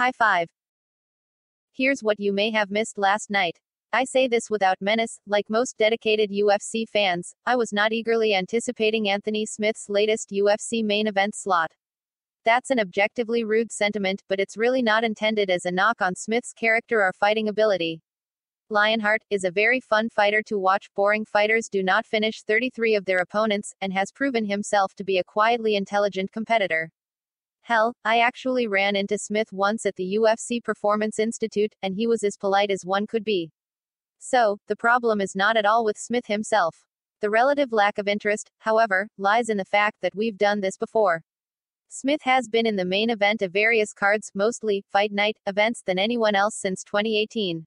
High five. Here's what you may have missed last night. I say this without menace, like most dedicated UFC fans, I was not eagerly anticipating Anthony Smith's latest UFC main event slot. That's an objectively rude sentiment, but it's really not intended as a knock on Smith's character or fighting ability. Lionheart is a very fun fighter to watch. Boring fighters do not finish 33 of their opponents, and has proven himself to be a quietly intelligent competitor. Hell, I actually ran into Smith once at the UFC Performance Institute, and he was as polite as one could be. So, the problem is not at all with Smith himself. The relative lack of interest, however, lies in the fact that we've done this before. Smith has been in the main event of various cards, mostly fight night events, than anyone else since 2018.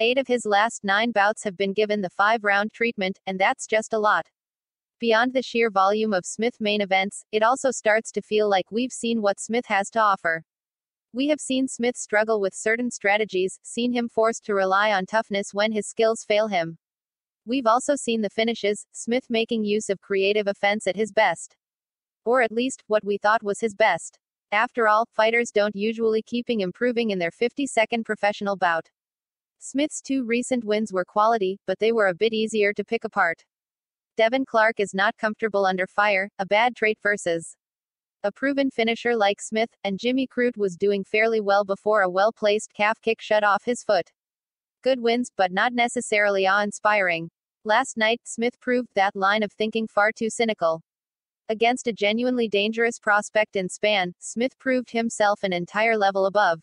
Eight of his last nine bouts have been given the five round treatment, and that's just a lot. Beyond the sheer volume of Smith main events, it also starts to feel like we've seen what Smith has to offer. We have seen Smith struggle with certain strategies, seen him forced to rely on toughness when his skills fail him. We've also seen the finishes, Smith making use of creative offense at his best. Or at least, what we thought was his best. After all, fighters don't usually keeping improving in their 50 second professional bout. Smith's two recent wins were quality, but they were a bit easier to pick apart. Devin Clark is not comfortable under fire, a bad trait versus a proven finisher like Smith, and Jimmy Crute was doing fairly well before a well placed calf kick shut off his foot. Good wins, but not necessarily awe inspiring. Last night, Smith proved that line of thinking far too cynical. Against a genuinely dangerous prospect in Spann, Smith proved himself an entire level above.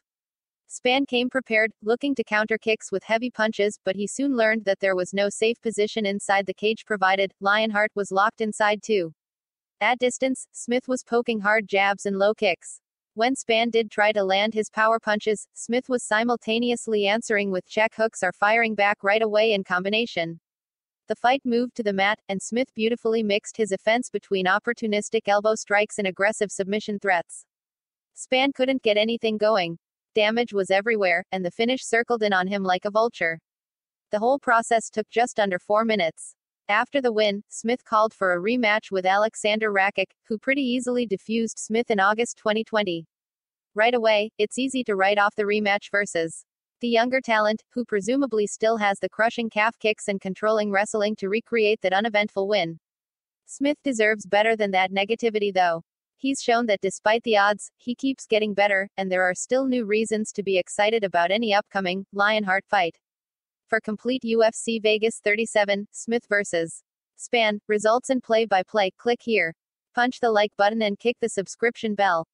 Spann came prepared, looking to counter kicks with heavy punches, but he soon learned that there was no safe position inside the cage provided, Lionheart was locked inside too. At distance, Smith was poking hard jabs and low kicks. When Spann did try to land his power punches, Smith was simultaneously answering with check hooks or firing back right away in combination. The fight moved to the mat, and Smith beautifully mixed his offense between opportunistic elbow strikes and aggressive submission threats. Spann couldn't get anything going. Damage was everywhere, and the finish circled in on him like a vulture. The whole process took just under four minutes. After the win, Smith called for a rematch with Alexander Rakic, who pretty easily defused Smith in August 2020. Right away, it's easy to write off the rematch versus the younger talent, who presumably still has the crushing calf kicks and controlling wrestling to recreate that uneventful win. Smith deserves better than that negativity though. He's shown that despite the odds, he keeps getting better, and there are still new reasons to be excited about any upcoming Lionheart fight. For complete UFC Vegas 37, Smith vs. Spann, results and play by play, click here. Punch the like button and kick the subscription bell.